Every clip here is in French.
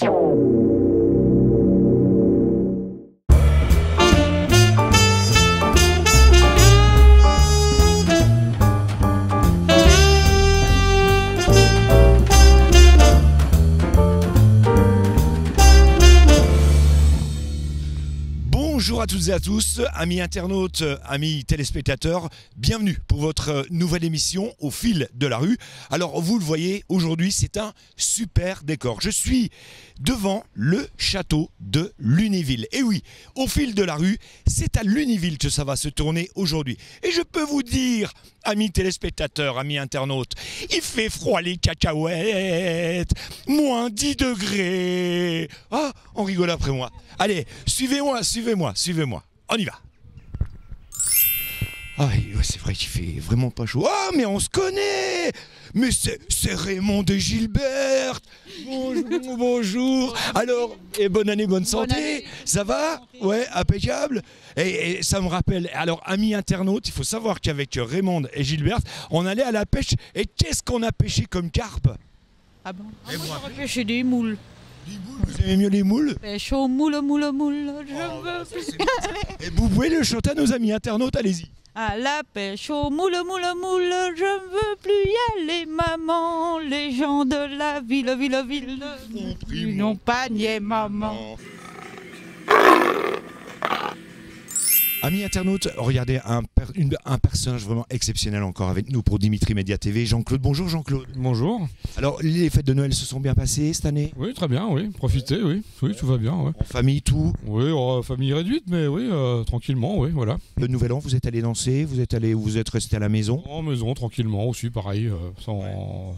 you À toutes et à tous, amis internautes, amis téléspectateurs, bienvenue pour votre nouvelle émission au fil de la rue. Alors vous le voyez, aujourd'hui c'est un super décor. Je suis devant le château de Lunéville. Et oui, au fil de la rue, c'est à Lunéville que ça va se tourner aujourd'hui. Et je peux vous dire, amis téléspectateurs, amis internautes, il fait froid les cacahuètes, moins 10 degrés. Ah, on rigole après moi. Allez, suivez-moi, suivez-moi, suivez-moi. On y va. Ah, ouais, c'est vrai qu'il fait vraiment pas chaud. Ah, mais on se connaît. Mais c'est Raymond et Gilberte. Bonjour, bonjour. Alors, et bonne année, bonne santé. année. Ça va Ouais, impeccable. Et, et ça me rappelle, alors amis internautes, il faut savoir qu'avec Raymond et Gilberte, on allait à la pêche, et qu'est-ce qu'on a pêché comme carpe? Ah bon? Et moi, Pêcher des moules. Vous aimez mieux les moules? Pêche au moule, moule, moule. Je Oh, veux bah, ça, plus. Et vous pouvez le chanter à nos amis internautes, allez-y À la pêche au moule, moule, moule. Je ne veux plus y aller, maman. Les gens de la ville, ville, ville. N'ont pas nié maman. Amis internautes, regardez un, per- une- un personnage vraiment exceptionnel encore avec nous pour Dimitri Média TV. Jean-Claude, bonjour Jean-Claude. Bonjour. Alors, les fêtes de Noël se sont bien passées cette année? Oui, très bien, oui. Profitez, oui. Oui, tout va bien, ouais. En famille, tout? Oui, oh, famille réduite, mais oui, euh, tranquillement, oui, voilà. Le nouvel an, vous êtes allé danser Vous êtes allé, vous êtes resté à la maison? En maison, tranquillement aussi, pareil, euh, sans,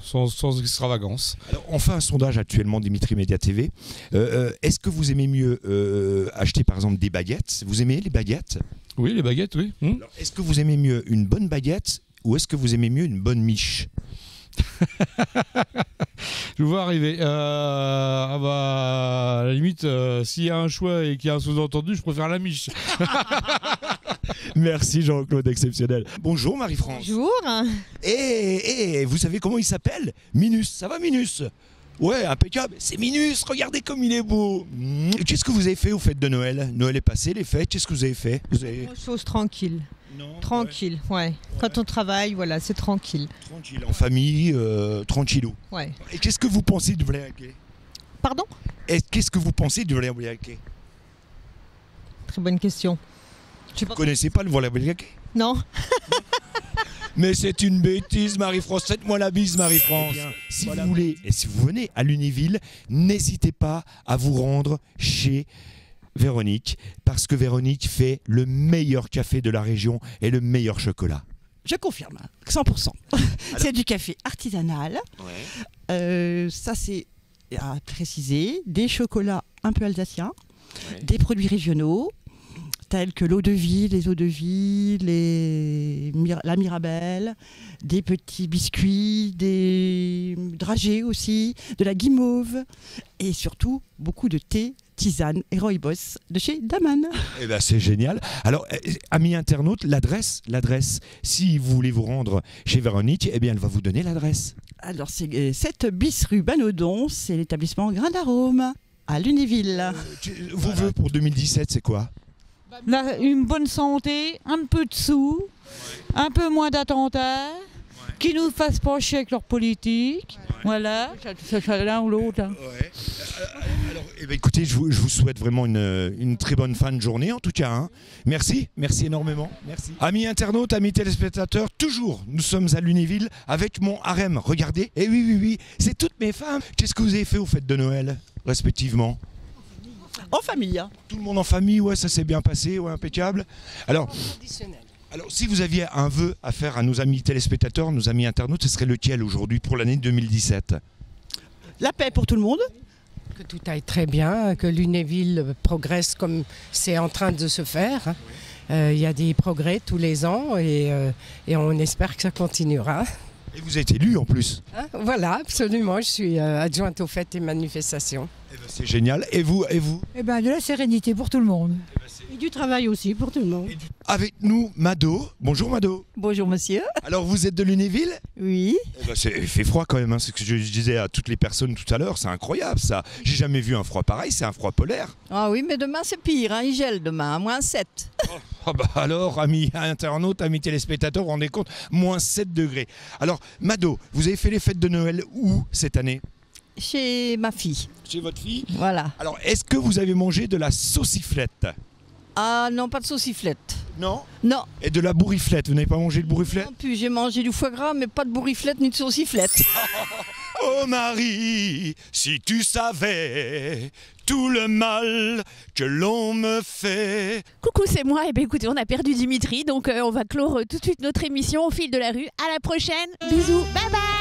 sans, sans extravagance. Alors, on fait un sondage actuellement, Dimitri Média TV. Euh, Est-ce que vous aimez mieux acheter par exemple des baguettes? Vous aimez les baguettes? Oui, les baguettes, oui. Hmm Alors, Est-ce que vous aimez mieux une bonne baguette ou est-ce que vous aimez mieux une bonne miche? Je vous vois arriver. Euh, ah bah, à la limite, euh, s'il y a un choix et qu'il y a un sous-entendu, je préfère la miche. Merci Jean-Claude, exceptionnel. Bonjour Marie-France. Bonjour. Et, et vous savez comment il s'appelle? Minus. Ça va Minus? Ouais, impeccable. C'est Minus, regardez comme il est beau. Mmh. Qu'est-ce que vous avez fait aux fêtes de Noël? Noël est passé, les fêtes, qu'est-ce que vous avez fait? Vous avez... Chose tranquille. Non, Tranquille, ouais. Quand on travaille, voilà, c'est tranquille. tranquille, en famille, euh, tranquillo. Ouais. Et qu'est-ce que vous pensez de Vlayake Pardon? Et qu'est-ce que vous pensez de Vlayake Très bonne question. Pas. Vous connaissez pas le Vlayake Non Mais c'est une bêtise, Marie-France. Faites-moi la bise, Marie-France. Si vous voulez, et si vous venez à Lunéville, n'hésitez pas à vous rendre chez Véronique, parce que Véronique fait le meilleur café de la région et le meilleur chocolat. Je confirme, 100%. c'est du café artisanal. Euh, ça, c'est à préciser. Des chocolats un peu alsaciens, Ouais. des produits régionaux, tels que l'eau de vie, les eaux de vie, les, la Mirabelle, des petits biscuits, des dragées aussi, de la guimauve, et surtout beaucoup de thé, tisane et rooibos de chez Daman. Eh ben c'est génial. Alors, euh, amis internautes, l'adresse, l'adresse. Si vous voulez vous rendre chez Véronique, eh bien, elle va vous donner l'adresse. Alors, c'est euh, 7 bis rue Banodon, c'est l'établissement Grain d'Arôme à Lunéville. Euh, tu- vos vœux pour 2017, c'est quoi? La- une bonne santé, un peu de sous, un peu moins d'attentats, qui nous fassent pas chier avec leur politique. Voilà. Ça, ça, l'un ou l'autre. hein. Ouais. alors, eh ben, écoutez, je vous, je vous souhaite vraiment une, une très bonne fin de journée, en tout cas. hein. Merci, merci énormément. Merci. Amis internautes, amis téléspectateurs, toujours, nous sommes à Lunéville avec mon harem. Regardez, et oui, oui, oui, c'est toutes mes femmes. Qu'est-ce que vous avez fait aux fêtes de Noël, respectivement? En famille. hein. Tout le monde en famille, ouais, ça s'est bien passé, ouais, impeccable. Alors, alors, si vous aviez un vœu à faire à nos amis téléspectateurs, nos amis internautes, ce serait lequel aujourd'hui pour l'année 2017 La paix pour tout le monde. Que tout aille très bien, que Lunéville progresse comme c'est en train de se faire. Euh, Il y a des progrès tous les ans et, euh, et on espère que ça continuera. Et vous êtes élu en plus. Hein, voilà, absolument. Je suis euh, adjointe aux fêtes et manifestations. Eh ben, c'est génial. Et vous, et vous? Eh ben, de la sérénité pour tout le monde. Et du travail aussi pour tout le monde. Avec nous, Mado. Bonjour Mado. Bonjour monsieur. Alors vous êtes de Lunéville? Oui. Eh ben, c'est- Il fait froid quand même, hein. c'est ce que je disais à toutes les personnes tout à l'heure, c'est incroyable ça. J'ai jamais vu un froid pareil, c'est un froid polaire. Ah oui, mais demain c'est pire, hein, il gèle demain, à moins 7. Ah bah alors, amis internautes, amis téléspectateurs, vous vous rendez compte, moins 7 degrés. Alors, Mado, vous avez fait les fêtes de Noël où cette année? Chez ma fille. Chez votre fille? Voilà. Alors, est-ce que vous avez mangé de la sauciflette? Ah non, pas de sauciflette. Non? Non. Et de la bourriflette Vous n'avez pas mangé de bourriflette? Non plus, j'ai mangé du foie gras, mais pas de bourriflette ni de sauciflette. Oh Marie, si tu savais tout le mal que l'on me fait. Coucou, c'est moi. Et ben écoutez, on a perdu Dimitri, donc euh, on va clore euh, tout de suite notre émission au fil de la rue. À la prochaine. Bisous. Bye bye.